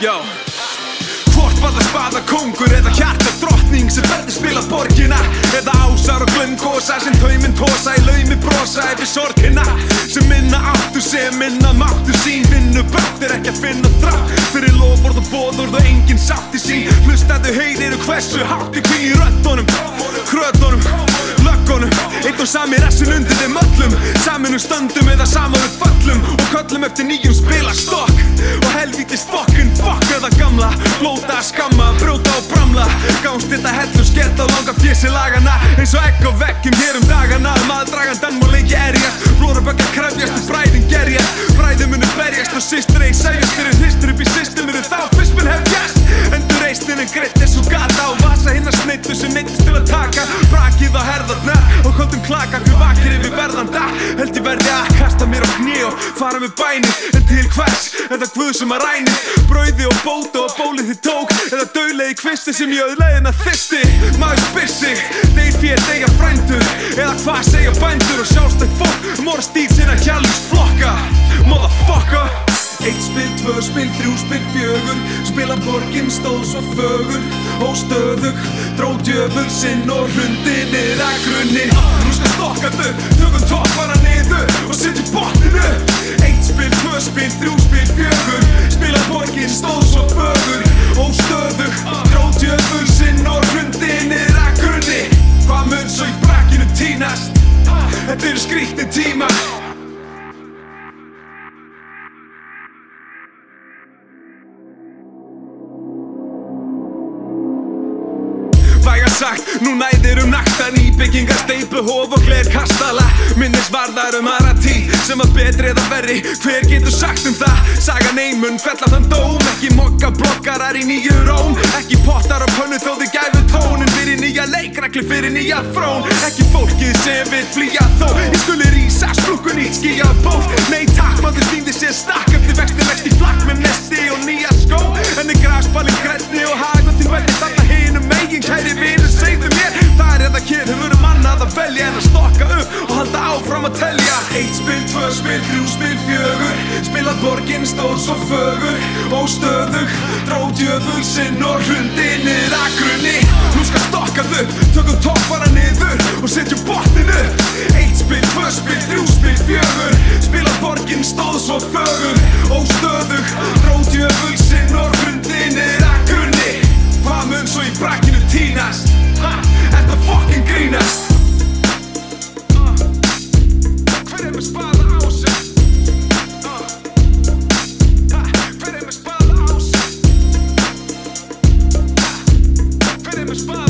Já Hvort var það spaða kongur eða hjarta drottning sem verður spila borgina Eða ásar og glöngosa sem tauminn tósa í laumi brosa yfir sorgina? Sem minna áttu sem minna máttu sín. Vinnu brátt er ekki að finna þrátt Fyrir lofvörð og bóðurð og enginn sátti sín. Hlustaðu heyriru hversu hátti kví í röddunum Kröddunum, löggunum. Eitt og sami rassin undir þeim öllum Saminum stöndum eða samanum föllum Og köllum eftir nýjum spilastokk Og helvítist fokkin fokk eða gamla Blóta, skamma, brjóta og bramla. Gást þetta hellum skett á langa fjessi lagana Eins og egg á veggjum hér um dagana. Maður dragandan má lengi erjast Blóraböggar krefjast og bræðin gerjast Bræðin munu berjast og systur einn sæjast Fyrir hristur upp í systeminu þá fyrst mun hefjast. Endur reisnin er greitt eins og gata Og vasa hinnar snittu sem neittist til að taka Brakið á herðarnar og koldum klaka Hver vakir yfir verðanda Held ég verði að kasta mér á kné og fara með bænir. En til hvers, eða guð sem að ræni Brauði og bóta og bólið þið tók. Eða daulegi kvisti sem ég auðlegin að þisti Maður spyr sig, þeir fyrir þegar frændur? Eða hvað segja bændur og sjálfstætt fólk? Móra stíl sinna hjálfs flokka. Motherfucker. Eitt spil, tvö spil, þrjú spil, fjögur. Spila borgin stóð svo fögur. Óstöðug, dró djöful sinn og hrundi spil, tvö spil, þrjú spil, fjögur. Spila borgin stóð svo fögur sagt, nú næðir um naktan í byggingar steipu, hof og gler kastala. Minnis varðar um aðra tíð sem að betri eða verri. Hver getur sagt um það? Sagan einmun fell að þann dóm. Ekki mokka blokkarar í nýju róm. Ekki pottar á pönnu þó þið gæfu tónin Fyrir nýja leikregli, fyrir nýja frón Ekki fólkið sem vil flýja þó. Ég skuli rísa splúkun í skýja ból Nei takk, maður stýndi Eitt spil, tvö spil, þrjú spil, fjögur. Spilað borgin stóð svo fögur. Óstöðug, dró djöful sinn og hrundi niður að grunni Nú skal stokka þau, tökum toppara niður Og setjum botninu Eitt spil, tvö spil, þrjú spil, fjögur. Spilað borgin stóð svo fögur Hver